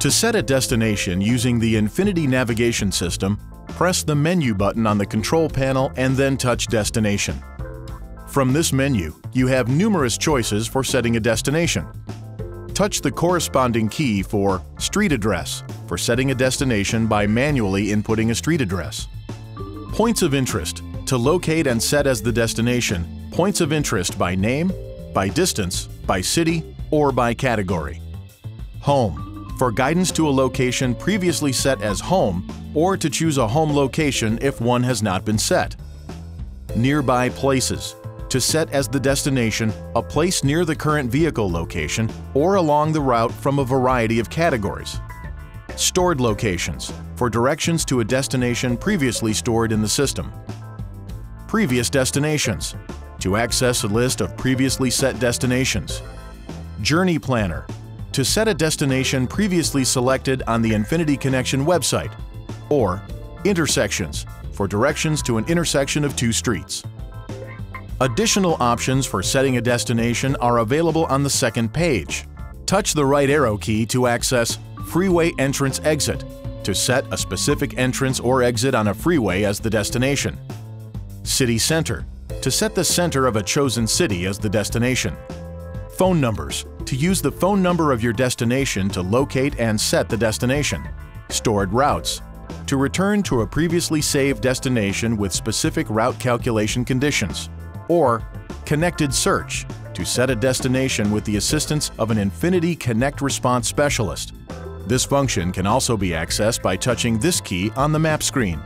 To set a destination using the Infiniti navigation system, press the Menu button on the control panel and then touch Destination. From this menu, you have numerous choices for setting a destination. Touch the corresponding key for Street Address for setting a destination by manually inputting a street address. Points of Interest to locate and set as the destination, points of interest by name, by distance, by city, or by category. Home for guidance to a location previously set as home or to choose a home location if one has not been set. Nearby places to set as the destination a place near the current vehicle location or along the route from a variety of categories. Stored locations for directions to a destination previously stored in the system. Previous destinations to access a list of previously set destinations. Journey Planner to set a destination previously selected on the Infiniti Connection website. Or Intersections for directions to an intersection of two streets. Additional options for setting a destination are available on the second page. Touch the right arrow key to access Freeway Entrance Exit to set a specific entrance or exit on a freeway as the destination. City Center to set the center of a chosen city as the destination. Phone numbers to use the phone number of your destination to locate and set the destination. Stored routes to return to a previously saved destination with specific route calculation conditions or Connected Search to set a destination with the assistance of an Infiniti Connect Response Specialist. This function can also be accessed by touching this key on the map screen.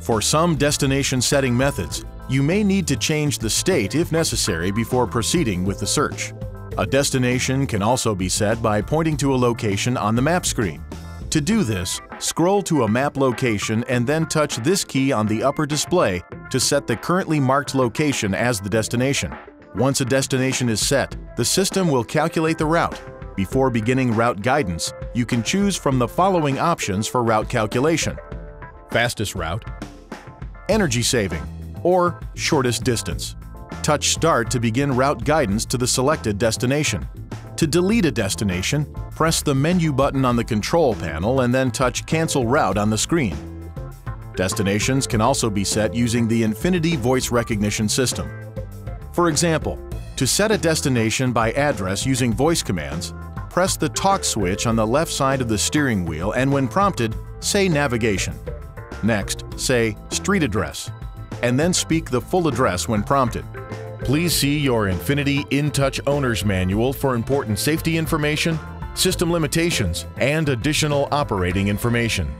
For some destination setting methods, you may need to change the state if necessary before proceeding with the search. A destination can also be set by pointing to a location on the map screen. To do this, scroll to a map location and then touch this key on the upper display to set the currently marked location as the destination. Once a destination is set, the system will calculate the route. Before beginning route guidance, you can choose from the following options for route calculation. Fastest route, energy saving, or shortest distance. Touch Start to begin route guidance to the selected destination. To delete a destination, press the Menu button on the control panel and then touch Cancel Route on the screen. Destinations can also be set using the Infiniti Voice Recognition System. For example, to set a destination by address using voice commands, press the Talk switch on the left side of the steering wheel and when prompted, say Navigation. Next, say Street Address, and then speak the full address when prompted. Please see your Infiniti InTouch Owner's Manual for important safety information, system limitations, and additional operating information.